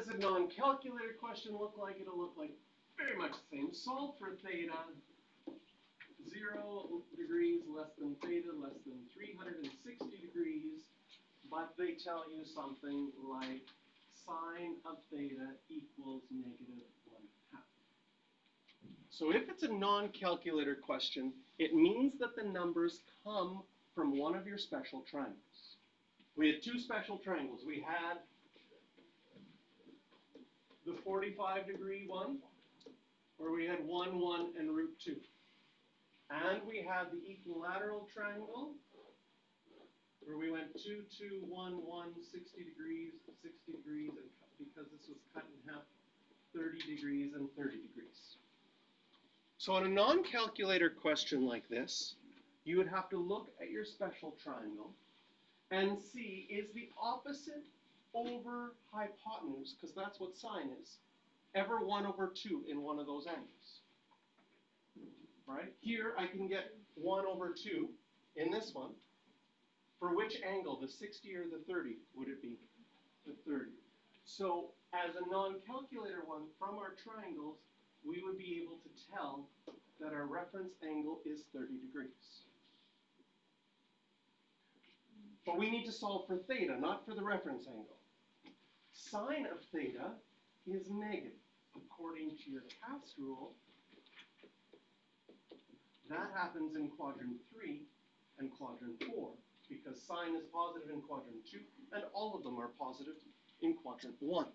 does a non-calculator question look like? It'll look like very much the same. Solve for theta. Zero degrees less than theta less than 360 degrees. But they tell you something like sine of theta equals negative one half. So if it's a non-calculator question, it means that the numbers come from one of your special triangles. We had two special triangles. We had the 45 degree one, where we had 1, 1, and root 2. And we had the equilateral triangle, where we went 2, 2, 1, 1, 60 degrees, 60 degrees, and because this was cut in half, 30 degrees and 30 degrees. So on a non-calculator question like this, you would have to look at your special triangle and see is the opposite over hypotenuse, because that's what sine is, ever 1 over 2 in one of those angles. Right? Here I can get 1 over 2 in this one. For which angle, the 60 or the 30, would it be? The 30. So as a non-calculator one from our triangles, we would be able to tell that our reference angle is 30 degrees. But we need to solve for theta, not for the reference angle. Sine of theta is negative. According to your CAST rule, that happens in quadrant 3 and quadrant 4 because sine is positive in quadrant 2 and all of them are positive in quadrant 1.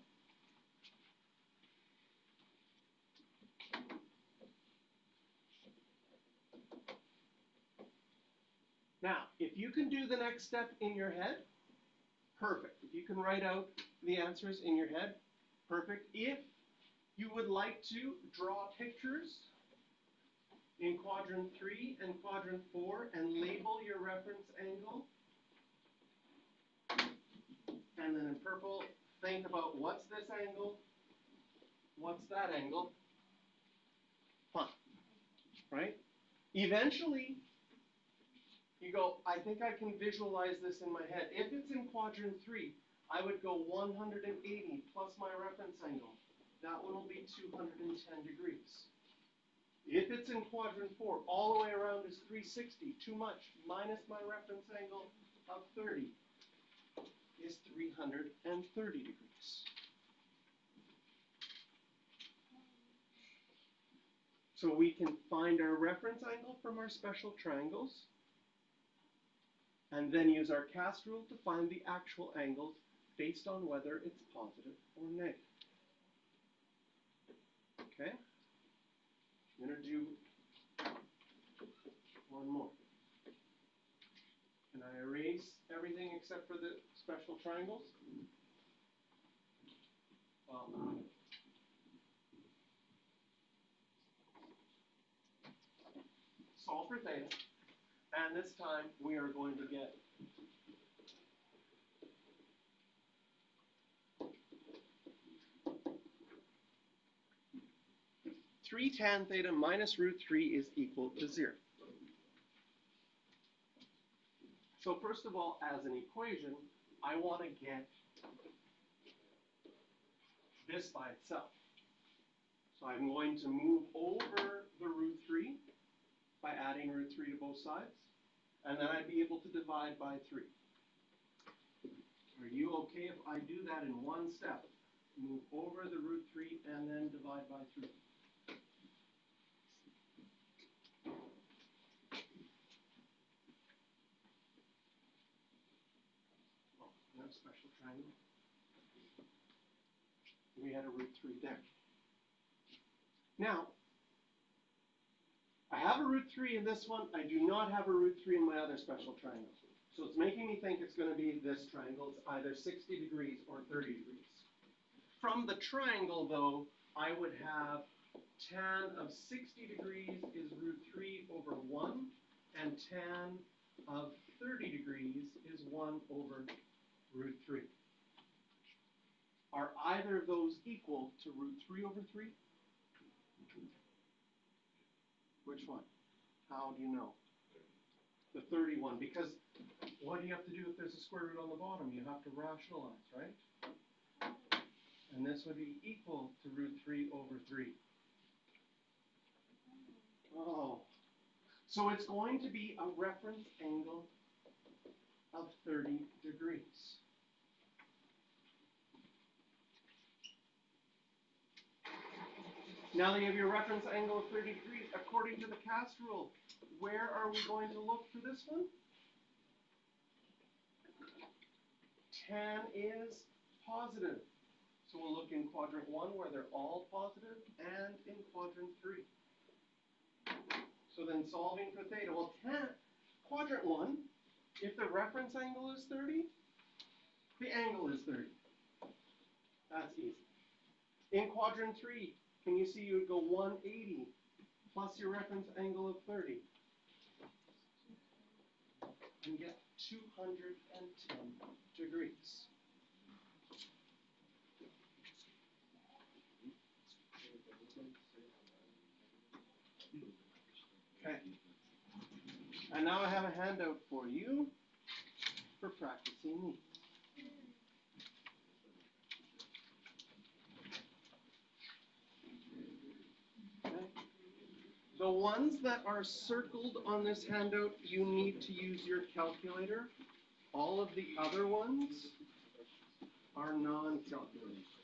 Now, if you can do the next step in your head, perfect. If you can write out the answers in your head, perfect. If you would like to draw pictures in quadrant 3 and quadrant 4 and label your reference angle, and then in purple, think about what's this angle, what's that angle, fine, right? Eventually, go, I think I can visualize this in my head. If it's in quadrant three, I would go 180 plus my reference angle. That one will be 210 degrees. If it's in quadrant four, all the way around is 360, too much, minus my reference angle of 30 is 330 degrees. So we can find our reference angle from our special triangles and then use our cast rule to find the actual angles based on whether it's positive or negative. Okay? I'm going to do one more. Can I erase everything except for the special triangles? Well, solve for theta. And this time, we are going to get three tan theta minus root three is equal to zero. So first of all, as an equation, I want to get this by itself. So I'm going to move over the root three by adding root 3 to both sides, and then I'd be able to divide by 3. Are you okay if I do that in one step? Move over the root 3 and then divide by 3. Oh, no special triangle. We had a root 3 there. Now, I have a root 3 in this one. I do not have a root 3 in my other special triangle. So it's making me think it's going to be this triangle. It's either 60 degrees or 30 degrees. From the triangle, though, I would have tan of 60 degrees is root 3 over 1, and tan of 30 degrees is 1 over root 3. Are either of those equal to root 3 over 3? Which one? How do you know? The 31, because what do you have to do if there's a square root on the bottom? You have to rationalize, right? And this would be equal to root three over three. Oh. So it's going to be a reference angle of thirty degrees. Now that you have your reference angle of thirty degrees, according to the cast rule, where are we going to look for this one? Tan is positive. So we'll look in quadrant one where they're all positive and in quadrant three. So then solving for theta, well tan, quadrant one, if the reference angle is thirty, the angle is thirty. That's easy. In quadrant three, can you see you would go one eighty plus your reference angle of thirty? And get two hundred and ten degrees. Okay. And now I have a handout for you for practicing these. The ones that are circled on this handout, you need to use your calculator. All of the other ones are non-calculator.